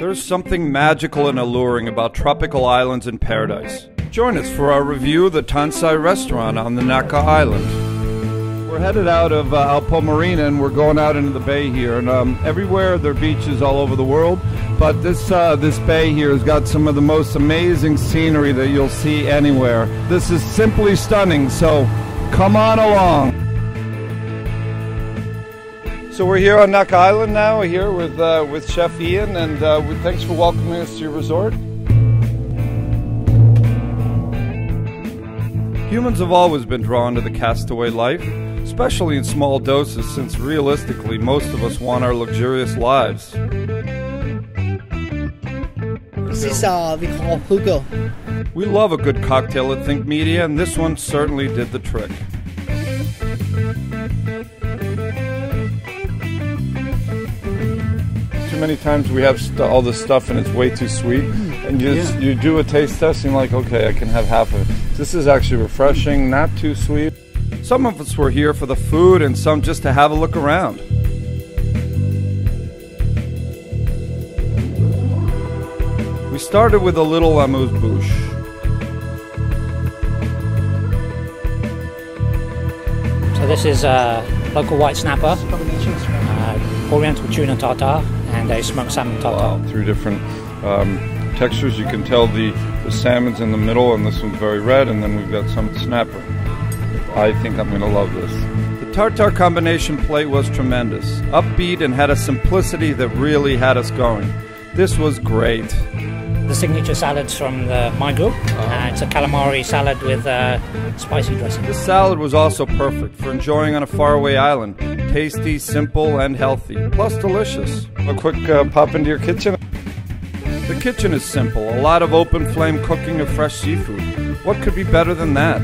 There's something magical and alluring about tropical islands in paradise. Join us for our review of the Tansai restaurant on the Naka Island. We're headed out of uh, Ao Po Marina and we're going out into the bay here. And um, everywhere there are beaches all over the world, but this uh, this bay here has got some of the most amazing scenery that you'll see anywhere. This is simply stunning. So come on along. So we're here on Naka Island now. We're here with uh, with Chef Ian, and uh, we, thanks for welcoming us to your resort. Humans have always been drawn to the castaway life, especially in small doses, since realistically most of us want our luxurious lives. This is uh, we call Hugo. We love a good cocktail at Think Media, and this one certainly did the trick. Many times we have st- all this stuff and it's way too sweet, and you just, you do a taste test and you're like, okay, I can have half of it. This is actually refreshing, not too sweet. Some of us were here for the food, and some just to have a look around. We started with a little amuse bouche. So this is a local white snapper, uh, oriental tuna tartare, and a smoked salmon tartare. Wow, three different um, textures. You can tell the, the salmon's in the middle, and this one's very red, and then we've got some snapper. I think I'm going to love this. The tartar combination plate was tremendous, upbeat, and had a simplicity that really had us going. This was great. The signature salads from the, my group. Uh, it's a calamari salad with uh, spicy dressing. The salad was also perfect for enjoying on a faraway island. Tasty, simple, and healthy, plus delicious. A quick uh, pop into your kitchen. The kitchen is simple, a lot of open flame cooking of fresh seafood. What could be better than that?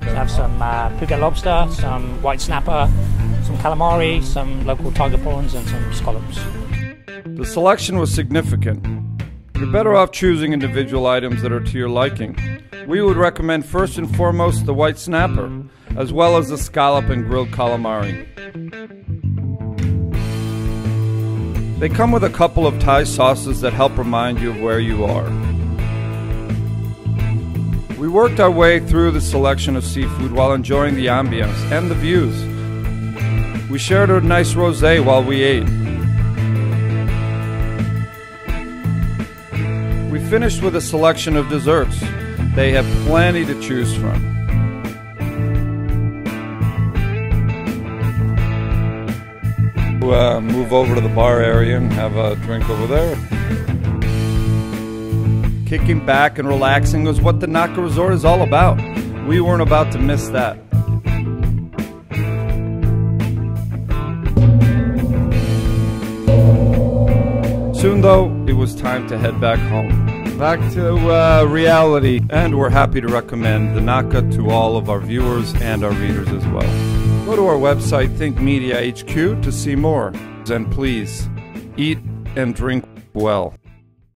We have some uh, Phuket lobster, some white snapper, some calamari, some local tiger prawns, and some scallops. The selection was significant. You're better off choosing individual items that are to your liking. We would recommend first and foremost the white snapper, as well as the scallop and grilled calamari. They come with a couple of Thai sauces that help remind you of where you are. We worked our way through the selection of seafood while enjoying the ambience and the views. We shared a nice rosé while we ate. We finished with a selection of desserts. They have plenty to choose from. Uh, move over to the bar area and have a drink over there. Kicking back and relaxing was what the Naka Resort is all about. We weren't about to miss that. Soon, though, it was time to head back home. Back to uh, reality, and we're happy to recommend the Naka to all of our viewers and our readers as well. Go to our website, Think Media HQ, to see more. And please, eat and drink well.